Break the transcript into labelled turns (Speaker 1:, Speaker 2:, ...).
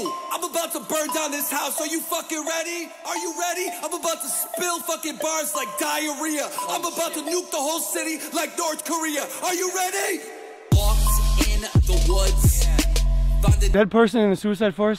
Speaker 1: Yo, I'm about to burn down this house. Are you fucking ready? Are you ready? I'm about to spill fucking bars like diarrhea. I'm about to nuke the whole city like North Korea. Are you ready? Walked in the woods.
Speaker 2: Dead person in the suicide forest?